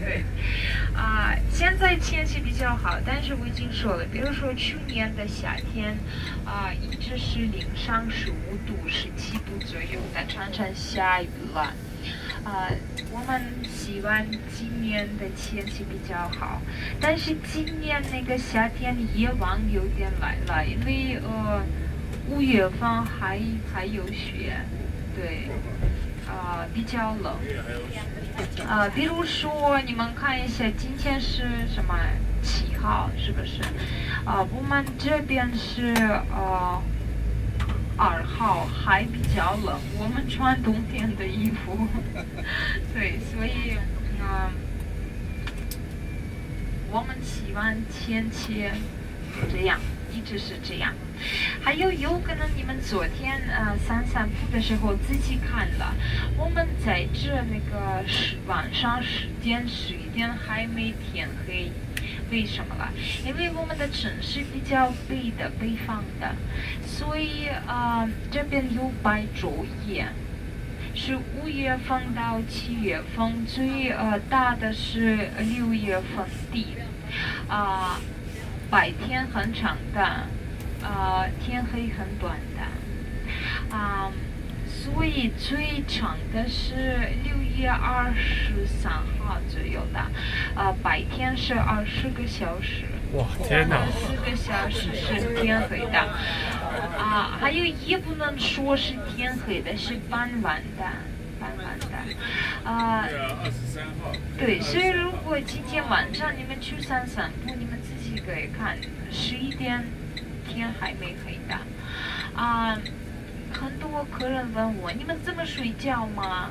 对，啊，现在天气比较好，但是我已经说了，比如说去年的夏天，啊，一直是零上十五度、十七度左右的，常常下雨了。啊，我们希望今年的天气比较好，但是今年那个夏天夜晚有点来了，因为呃五月份还还有雪，对，啊比较冷。啊，比如说你们看一下，今天是什么七号，是不是？啊，我们这边是呃二号，还比较冷，我们穿冬天的衣服。对，所以嗯，我们喜欢天气这样，一直是这样。还有有可能你们昨天呃散散步的时候自己看了，我们在这那个晚上十点十一点还没天黑，为什么了？因为我们的城市比较北的北方的，所以啊这边有白昼夜，是五月份到七月份，最呃大的是六月份底，啊白天很长的。呃，天黑很短的，啊，所以最长的是六月二十三号左右的，呃，白天是二十个小时，哇，天哪！四个小时是天黑的，啊，还有也不能说是天黑的，是傍晚的，傍晚的，啊，对，所以如果今天晚上你们去散散步，你们对看，十一点。天还没黑的，啊，很多客人问我，你们怎么睡觉吗？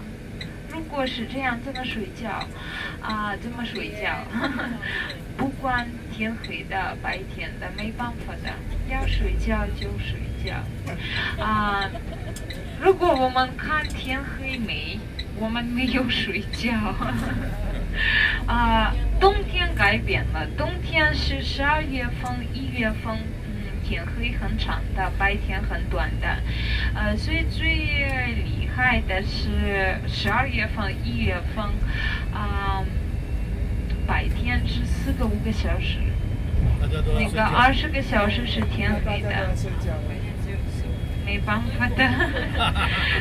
如果是这样，怎么睡觉？啊，怎么睡觉？不管天黑的、白天的，没办法的，要睡觉就睡觉。啊，如果我们看天黑没，我们没有睡觉。啊，冬天改变了，冬天是十二月份、一月份。嗯天黑很长的，白天很短的，呃，所以最厉害的是十二月份、一月份，啊，白天是四个五个小时，那个二十个小时是天黑的，没办法的。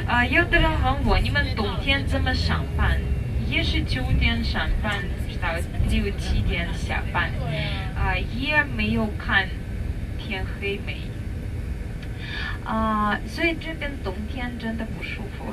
啊，有的人问我，你们冬天怎么上班？也是九点上班到六七点下班，啊，也没有看。天黑没？啊，所以这边冬天真的不舒服。